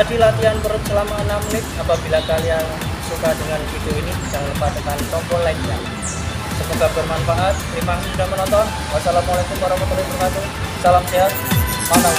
tadi latihan perut selama 6 menit. Apabila kalian suka dengan video ini, jangan lupa tekan tombol like-nya. Semoga bermanfaat. Terima kasih sudah menonton. Wassalamualaikum warahmatullahi wabarakatuh. Salam sehat. Mantap.